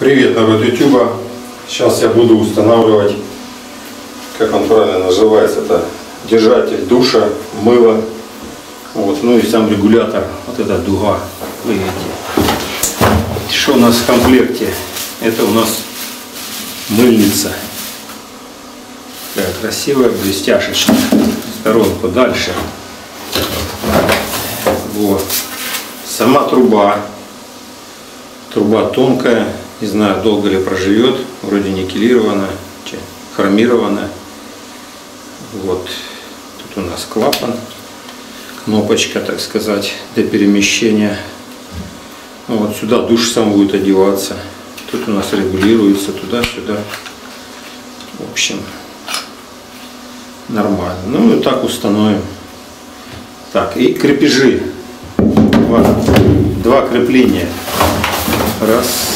Привет, народ YouTube. Сейчас я буду устанавливать, как он правильно называется, это держатель душа, мыло. Вот, ну и сам регулятор, вот эта дуга, вы видите. Что у нас в комплекте? Это у нас мыльница. Такая красивая, блестяшечная. Сторонку дальше. Вот. Сама труба. Труба тонкая, не знаю, долго ли проживет, вроде никелирована, хромирована. Вот. Тут у нас клапан, кнопочка, так сказать, для перемещения. Вот сюда душ сам будет одеваться. Тут у нас регулируется туда-сюда. В общем, нормально. Ну и так установим. Так, и крепежи. Два, два крепления. Раз,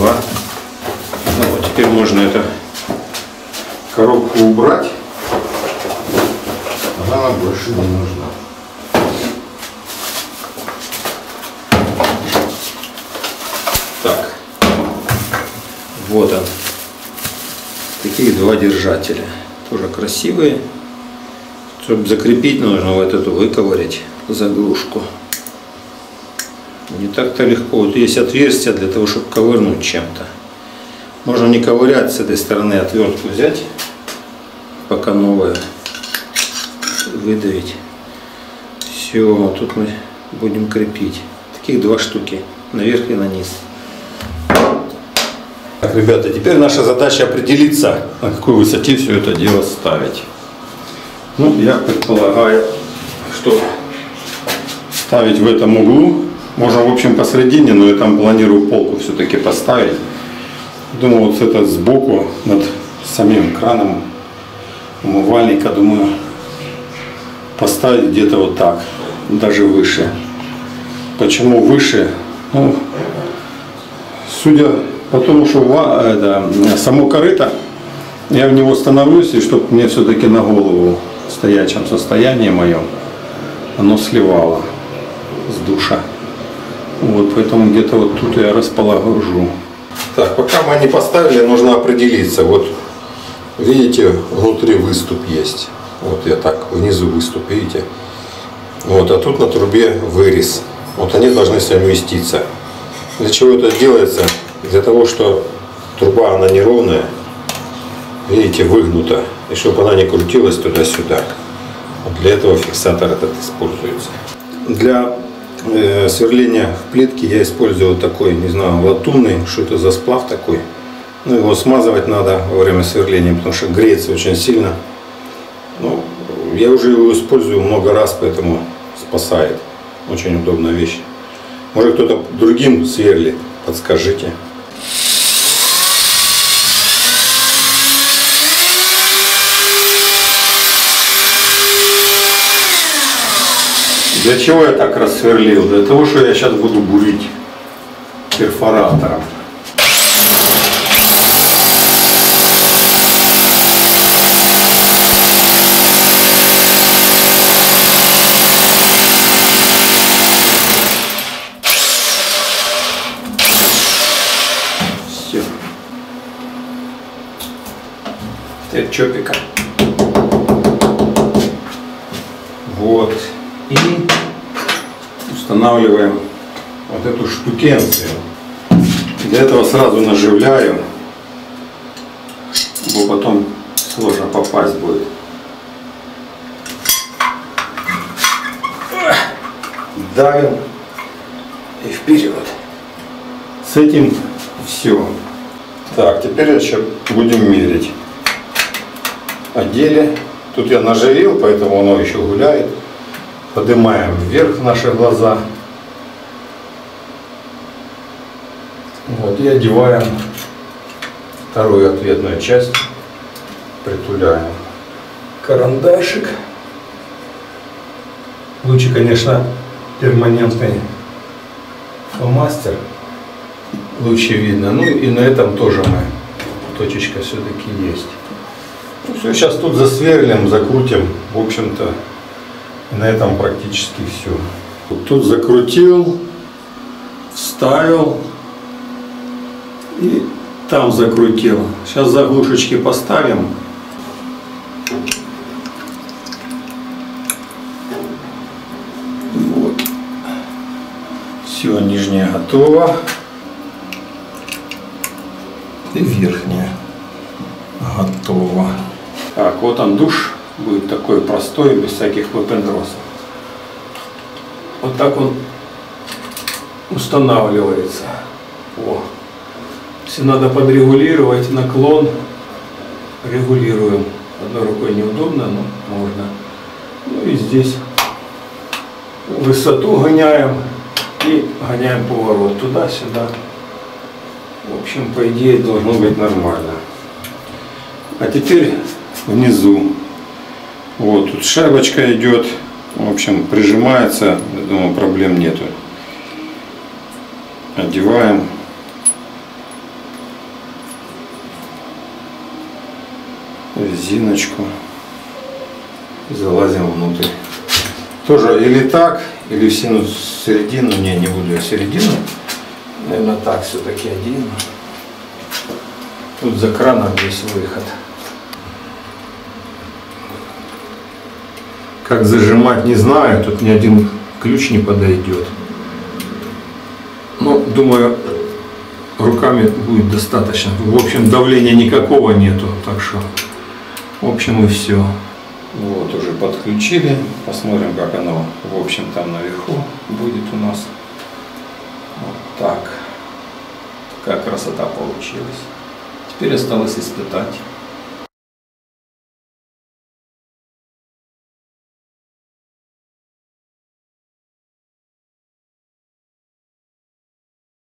два. Ну вот, теперь можно эту коробку убрать. Она нам больше не нужна. Так, вот он. Таких два держателя. Тоже красивые. Чтобы закрепить, нужно вот эту выковырять заглушку. Не так-то легко. Вот есть отверстие для того, чтобы ковырнуть чем-то. Можно не ковырять с этой стороны, отвертку взять, пока новая, выдавить. Все, тут мы будем крепить. Таких два штуки, наверх и на низ. Так, ребята, теперь наша задача определиться, на какой высоте все это дело ставить. Ну, я предполагаю, что ставить в этом углу можно, в общем, посередине, но я там планирую полку все-таки поставить. Думаю, вот это сбоку, над самим краном умывальника, думаю, поставить где-то вот так, даже выше. Почему выше? Ну, судя по тому, что это, само корыто, я в него становлюсь, и чтобы мне все-таки на голову стоячем состоянии моем оно сливало с душа. Вот, поэтому где-то вот тут я расположу. Так, пока мы не поставили, нужно определиться. Вот, видите, внутри выступ есть. Вот я так, внизу выступ, видите? Вот, а тут на трубе вырез. Вот они должны совместиться. Для чего это делается? Для того, что труба, она неровная, видите, выгнута. И чтобы она не крутилась туда-сюда. Вот для этого фиксатор этот используется. Для сверления в плитке я использую такой, не знаю, латунный, что это за сплав такой. Ну, его смазывать надо во время сверления, потому что греется очень сильно. Ну, я уже его использую много раз, поэтому спасает. Очень удобная вещь. Может кто-то другим сверлит, подскажите. Для чего я так рассверлил? Для того, что я сейчас буду бурить перфоратором. Все. Теперь чопика. Вот. И устанавливаем вот эту штукенцию. Для этого сразу наживляю, бо потом сложно попасть будет. Давим и вперед. С этим все. Так, теперь еще будем мерить. Одели. Тут я наживил, поэтому оно еще гуляет. Поднимаем вверх наши глаза. Вот, и одеваем вторую ответную часть. Притуляем карандашик. Лучше, конечно, перманентный фломастер. Лучше видно. Ну и на этом тоже мы точечка все-таки есть. Ну, все, сейчас тут засверлим, закрутим. В общем-то, на этом практически все. Тут закрутил, вставил. И там закрутил. Сейчас заглушечки поставим. Вот. Все, нижняя готова. И верхняя готова. Так, вот он душ. Будет такой простой, без всяких выпендросов. Вот так он устанавливается. О. Если надо подрегулировать наклон, регулируем. Одной рукой неудобно, но можно. Ну и здесь высоту гоняем и гоняем поворот туда-сюда. В общем, по идее должно быть нормально. А теперь внизу. Вот, тут шайбочка идет. В общем, прижимается. Я думаю, проблем нету. Одеваем. резиночку. Залазим внутрь. Тоже или так, или в середину. Не, не буду я середину. Наверное, так все-таки один. Тут за краном есть выход. Как зажимать, не знаю. Тут ни один ключ не подойдет. Но, думаю, руками будет достаточно. В общем, давления никакого нету. Так что, в общем, и все. Вот, уже подключили. Посмотрим, как оно, в общем, там наверху будет у нас. Вот так. Какая красота получилась. Теперь осталось испытать.